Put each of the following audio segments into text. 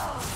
Oh!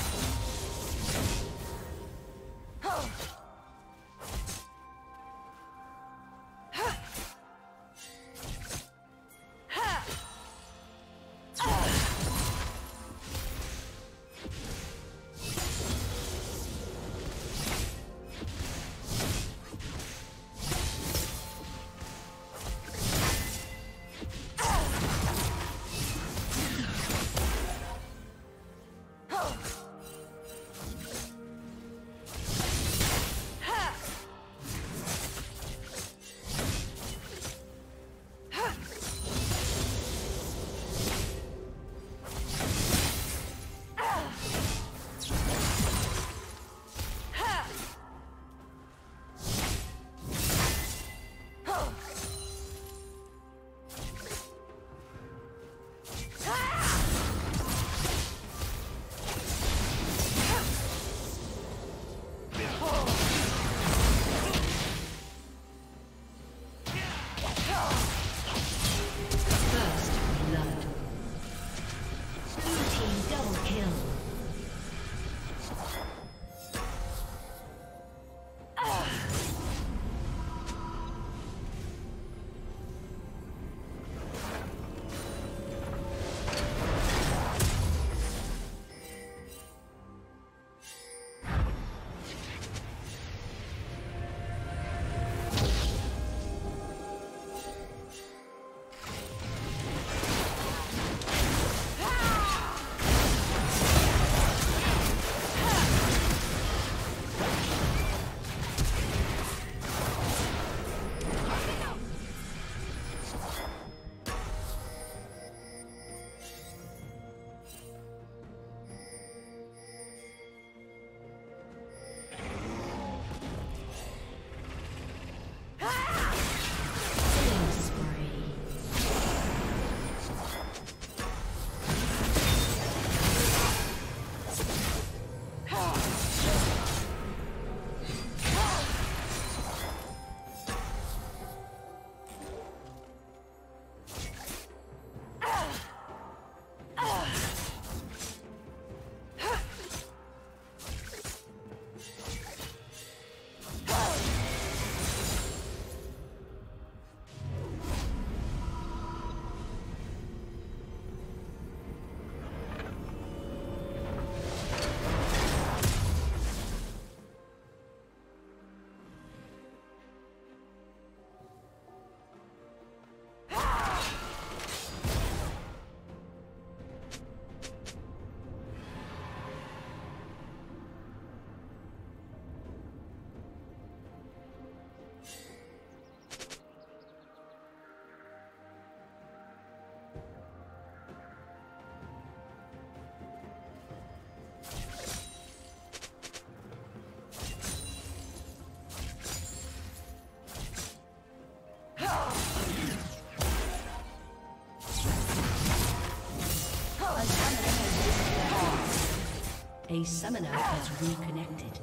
A summoner has reconnected.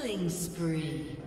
Killing spree.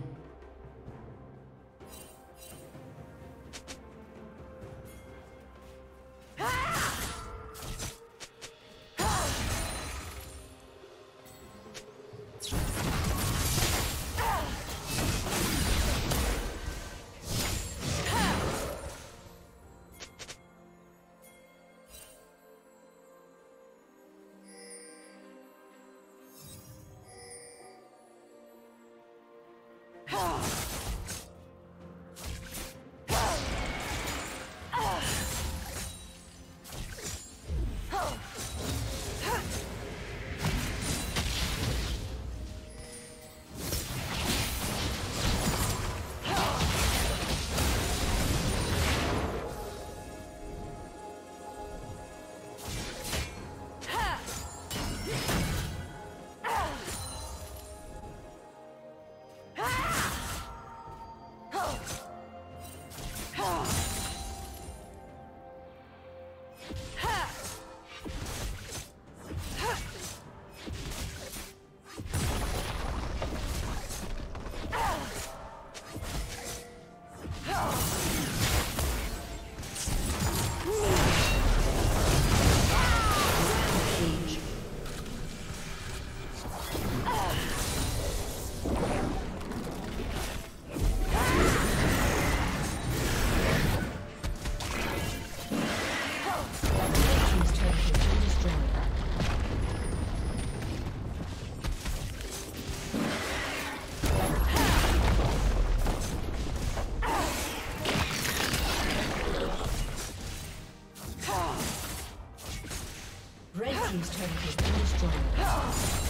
Has been destroyed.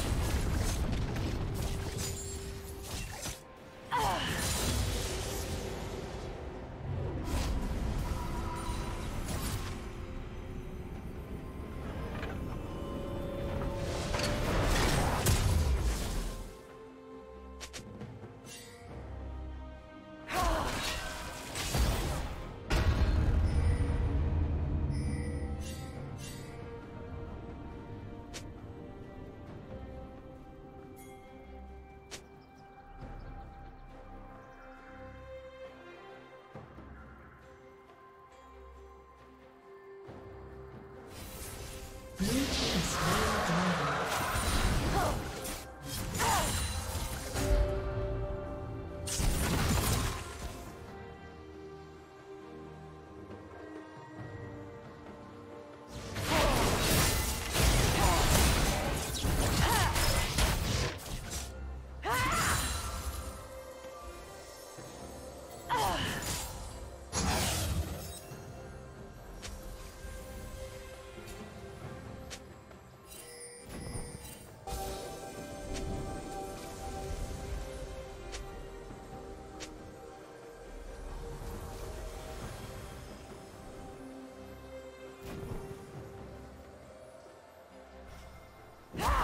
Ha!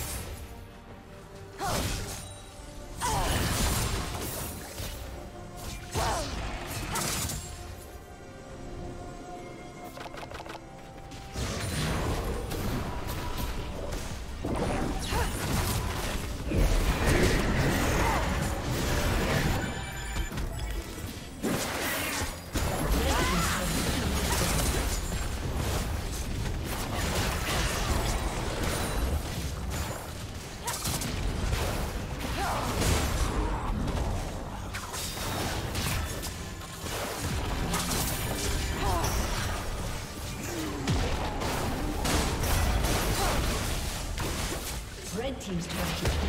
team's turret